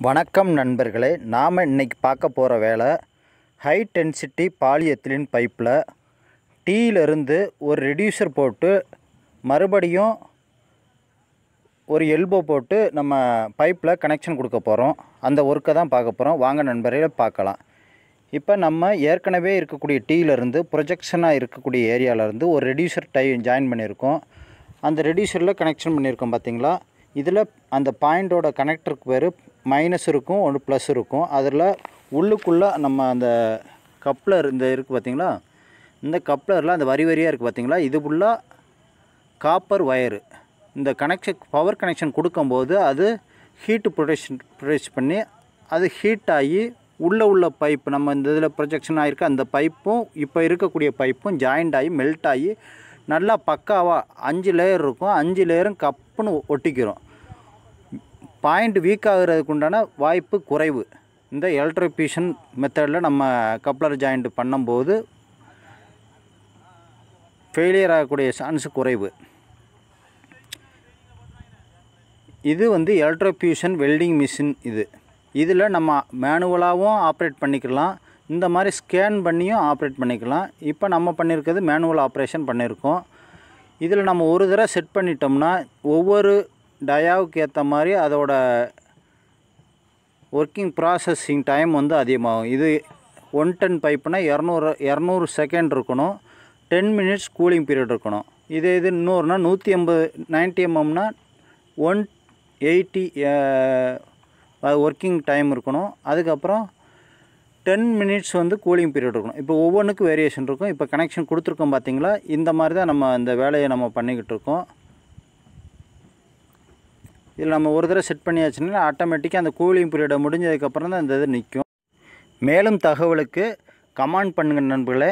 வணக்கம் நண்பர்களே நாம் இன்றைக்கி பார்க்க போகிற வேலை ஹை டென்சிட்டி பாலியத்திலின் பைப்பில் டீயிலிருந்து ஒரு ரெடியூசர் போட்டு மறுபடியும் ஒரு எல்போ போட்டு நம்ம பைப்பில் கனெக்ஷன் கொடுக்க போகிறோம் அந்த ஒர்க்கை தான் பார்க்க போகிறோம் வாங்க நண்பர்களே பார்க்கலாம். இப்போ நம்ம ஏற்கனவே இருக்கக்கூடிய டீயிலிருந்து ப்ரொஜெக்ஷனாக இருக்கக்கூடிய ஏரியாவிலேருந்து ஒரு ரெடியூசர் டை ஜாயின் பண்ணியிருக்கோம். அந்த ரெடியூசரில் கனெக்ஷன் பண்ணியிருக்கோம் பார்த்திங்களா இதில் அந்த பாயிண்டோட கனெக்டருக்கு பேர் மைனஸ் இருக்கும் ஒன்று ப்ளஸ் இருக்கும். அதில் உள்ளுக்குள்ளே நம்ம அந்த கப்ளர் இந்த இருக்குது பார்த்திங்களா இந்த கப்ளரில் அந்த வரி வரியாக இருக்குது பார்த்திங்களா இது ஃபுல்லாக காப்பர் ஒயரு இந்த கனெக்ஷன் பவர் கனெக்ஷன் கொடுக்கும்போது அது ஹீட்டு ப்ரொடெக்ஷன் ப்ரொடெக்ட் பண்ணி அது ஹீட் ஆகி உள்ளே உள்ள பைப் நம்ம இந்த இதில் ப்ரொஜெக்ஷன் ஆகிருக்க அந்த பைப்பும் இப்போ இருக்கக்கூடிய பைப்பும் ஜாயிண்ட் ஆகி மெல்ட் ஆகி நல்லா பக்காவாக அஞ்சு லேயர் இருக்கும். அஞ்சு லேயரும் கப்புன்னு ஒட்டிக்கிறோம். பாயிண்ட் வீக் ஆகிறதுக்கு உண்டான வாய்ப்பு குறைவு. இந்த எலக்ட்ரிபியூஷன் மெத்தடில் நம்ம கப்ளர் ஜாயிண்ட் பண்ணும்போது ஃபெயிலியர் ஆகக்கூடிய சான்ஸ் குறைவு. இது வந்து எலக்ட்ரோபியூஷன் வெல்டிங் மிஷின் இது. இதில் நம்ம மேனுவலாகவும் ஆப்ரேட் பண்ணிக்கலாம். இந்த மாதிரி ஸ்கேன் பண்ணியும் ஆப்ரேட் பண்ணிக்கலாம். இப்போ நம்ம பண்ணியிருக்கிறது மேனுவல் ஆப்ரேஷன் பண்ணியிருக்கோம் இதில் நம்ம ஒரு தடவை செட் பண்ணிட்டோம்னா ஒவ்வொரு டயாவுக்கு ஏற்ற மாதிரி அதோட ஒர்க்கிங் ப்ராசஸிங் டைம் வந்து அதிகமாகும். இது ஒன் டென் பைப்புனா இரநூறு இரநூறு செகண்ட் இருக்கணும். டென் மினிட்ஸ் கூலிங் பீரியட் இருக்கணும். இதே இது இன்னொருனா நூற்றி எண்பது நைன்ட்டி எம்எம்னா ஒன் எயிட்டி ஒர்க்கிங் டைம் இருக்கணும். அதுக்கப்புறம் டென் மினிட்ஸ் வந்து கூலிங் பீரியட் இருக்கணும். இப்போ ஒவ்வொன்றுக்கும் வேரியேஷன் இருக்கும். இப்போ கனெக்ஷன் கொடுத்துருக்கோம் பார்த்தீங்களா? இந்த மாதிரி தான் நம்ம இந்த வேலையை நம்ம பண்ணிக்கிட்டு இருக்கோம். இதில் நம்ம ஒரு தடவை செட் பண்ணியாச்சுன்னா ஆட்டோமேட்டிக்காக அந்த கூலிங் பீரியடை முடிஞ்சதுக்கப்புறம் தான் இந்த இது நிற்கும். மேலும் தகவலுக்கு கமெண்ட் பண்ணுங்கள் நண்பர்களே.